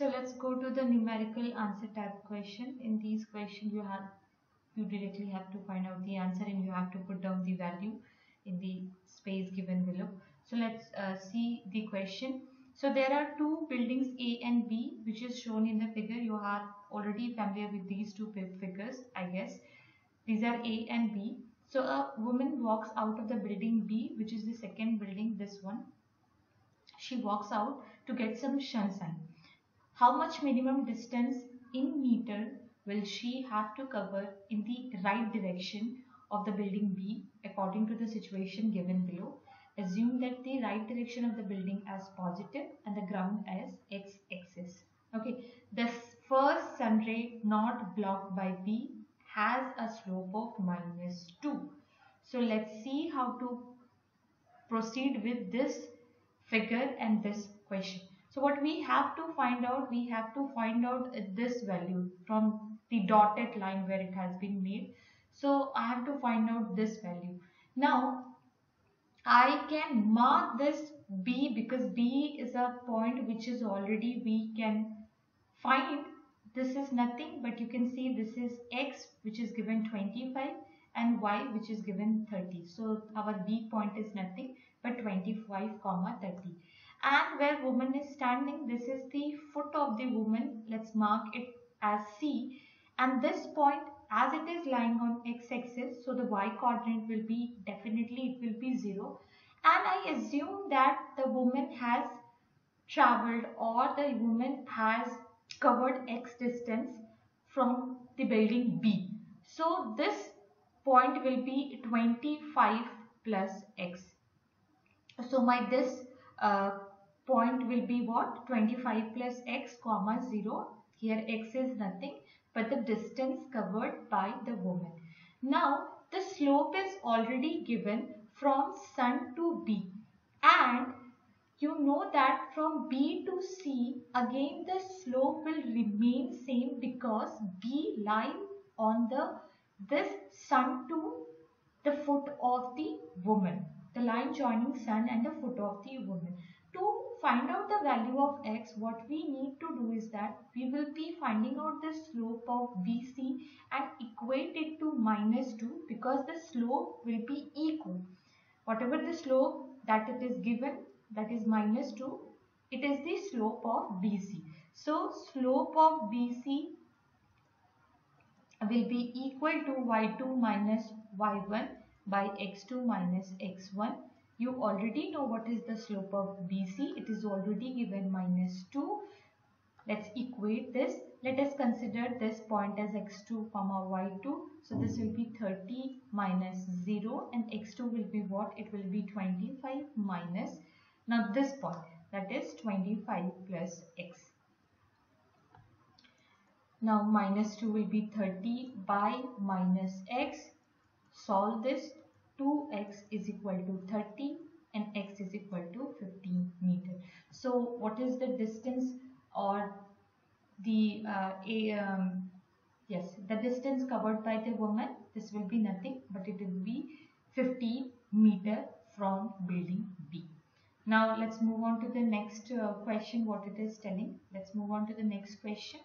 So let's go to the numerical answer type question. In these questions you have you directly have to find out the answer and you have to put down the value in the space given below. So let's uh, see the question. So there are two buildings A and B which is shown in the figure. You are already familiar with these two figures I guess. These are A and B. So a woman walks out of the building B which is the second building this one. She walks out to get some sunshine. How much minimum distance in meter will she have to cover in the right direction of the building B according to the situation given below. Assume that the right direction of the building as positive and the ground as x-axis. Okay, the first sun ray not blocked by B has a slope of minus 2. So let's see how to proceed with this figure and this question. So what we have to find out, we have to find out this value from the dotted line where it has been made. So I have to find out this value. Now I can mark this B because B is a point which is already we can find this is nothing but you can see this is X which is given 25 and Y which is given 30. So our B point is nothing but 25 comma 30 and where woman is standing this is the foot of the woman let's mark it as C and this point as it is lying on x-axis so the y coordinate will be definitely it will be 0 and I assume that the woman has traveled or the woman has covered x distance from the building B. So this point will be 25 plus x. So my this uh, point will be what? 25 plus x comma 0. Here x is nothing but the distance covered by the woman. Now the slope is already given from sun to B and you know that from B to C again the slope will remain same because B lie on the this sun to the foot of the woman the line joining sun and the foot of the woman find out the value of x, what we need to do is that we will be finding out the slope of BC and equate it to minus 2 because the slope will be equal. Whatever the slope that it is given that is minus 2, it is the slope of BC. So slope of BC will be equal to y2 minus y1 by x2 minus x1 you already know what is the slope of BC. It is already given minus 2. Let's equate this. Let us consider this point as x2 comma y2. So this will be 30 minus 0 and x2 will be what? It will be 25 minus. Now this point that is 25 plus x. Now minus 2 will be 30 by minus x. Solve this 2x is equal to 30 and x is equal to 15 meter. So what is the distance or the uh, a, um, yes the distance covered by the woman this will be nothing but it will be 50 meter from building B. Now let's move on to the next uh, question what it is telling. Let's move on to the next question.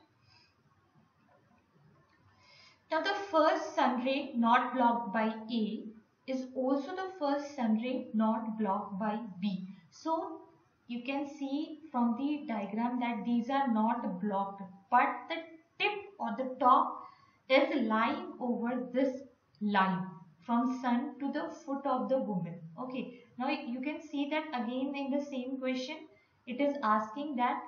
Now the first sun ray not blocked by A is also the first sun ray not blocked by B. So you can see from the diagram that these are not blocked but the tip or the top is lying over this line from sun to the foot of the woman. Okay, now you can see that again in the same question it is asking that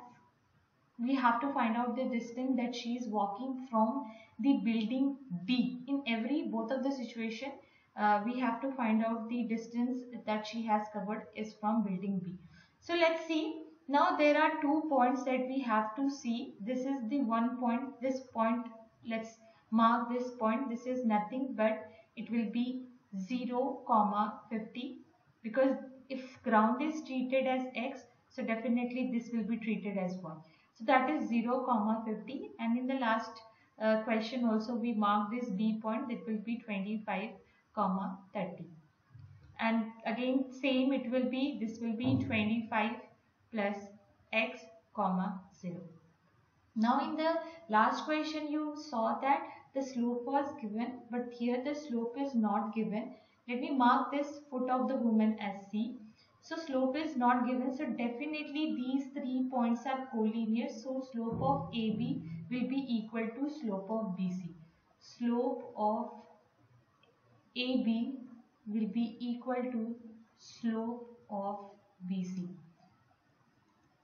we have to find out the distance that she is walking from the building B. In every both of the situation uh, we have to find out the distance that she has covered is from building B. So let's see. Now there are two points that we have to see. This is the one point. This point, let's mark this point. This is nothing but it will be 0 comma 50 because if ground is treated as x, so definitely this will be treated as 1. So that is 0 comma 50 and in the last uh, question also we mark this B point that will be 25 comma 30 and again same it will be this will be 25 plus x comma 0 Now in the last question you saw that the slope was given but here the slope is not given. Let me mark this foot of the woman as C. So slope is not given so definitely these three points are collinear so slope of AB will be equal to slope of BC. Slope of AB will be equal to slope of BC.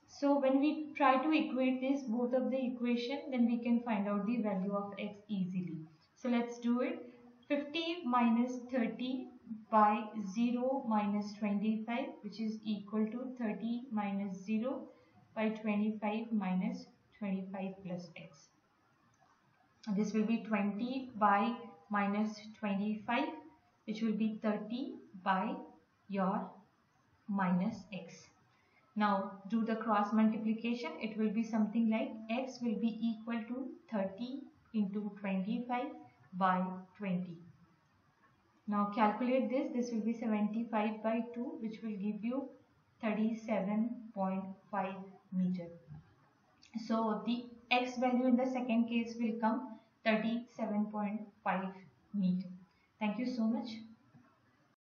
So when we try to equate this both of the equation then we can find out the value of x easily. So let's do it. 50 minus 30 by 0 minus 25 which is equal to 30 minus 0 by 25 minus 25 plus x. This will be 20 by minus 25 which will be 30 by your minus x. Now do the cross multiplication. It will be something like x will be equal to 30 into 25 by 20. Now calculate this. This will be 75 by 2 which will give you 37.5 meter. So the x value in the second case will come 37.5 meter. Thank you so much.